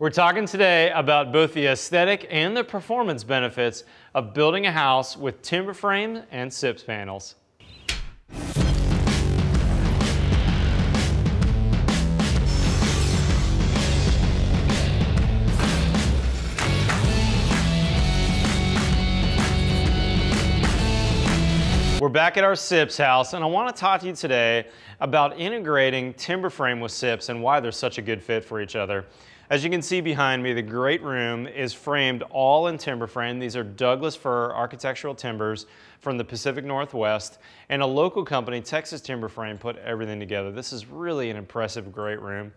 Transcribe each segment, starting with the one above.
We're talking today about both the aesthetic and the performance benefits of building a house with timber frame and SIPS panels. We're back at our SIPS house and I want to talk to you today about integrating timber frame with SIPS and why they're such a good fit for each other. As you can see behind me, the great room is framed all in timber frame. These are Douglas fir architectural timbers from the Pacific Northwest and a local company, Texas Timber Frame, put everything together. This is really an impressive great room.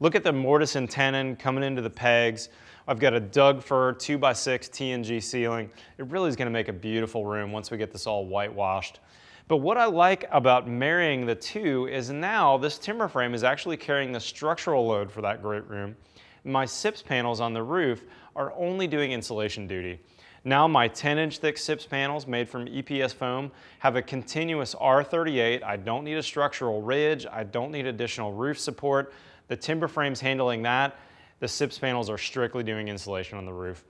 Look at the mortise and tenon coming into the pegs. I've got a Doug fir 2x6 TNG ceiling. It really is gonna make a beautiful room once we get this all whitewashed. But what I like about marrying the two is now this timber frame is actually carrying the structural load for that great room. My SIPS panels on the roof are only doing insulation duty. Now my 10 inch thick SIPS panels made from EPS foam have a continuous R38. I don't need a structural ridge. I don't need additional roof support. The timber frame's handling that the SIPS panels are strictly doing insulation on the roof.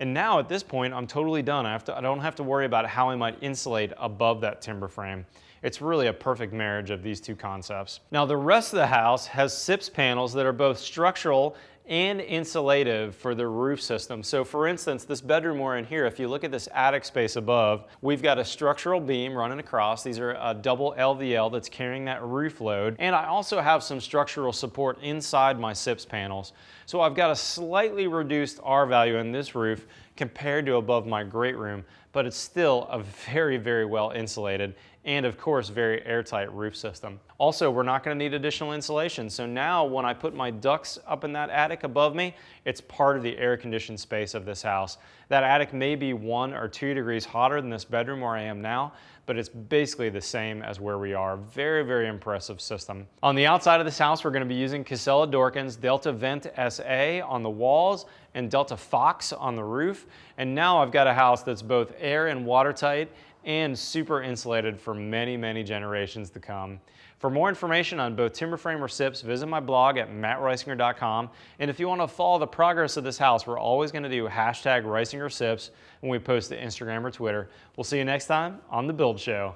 And now at this point, I'm totally done. I, to, I don't have to worry about how I might insulate above that timber frame. It's really a perfect marriage of these two concepts. Now the rest of the house has SIPS panels that are both structural and insulative for the roof system. So for instance, this bedroom we're in here, if you look at this attic space above, we've got a structural beam running across. These are a double LVL that's carrying that roof load. And I also have some structural support inside my SIPS panels. So I've got a slightly reduced R value in this roof compared to above my great room, but it's still a very, very well insulated and of course very airtight roof system. Also, we're not gonna need additional insulation. So now when I put my ducts up in that attic above me, it's part of the air conditioned space of this house. That attic may be one or two degrees hotter than this bedroom where I am now, but it's basically the same as where we are. Very, very impressive system. On the outside of this house, we're gonna be using Cosella Dörken's Delta Vent SA on the walls and Delta Foxx on the roof. And now I've got a house that's both air and watertight and super insulated for many, many generations to come. For more information on both timber frame or SIPS, visit my blog at mattrisinger.com. And if you want to follow the progress of this house, we're always going to do hashtag RisingerSIPS when we post to Instagram or Twitter. We'll see you next time on The Build Show.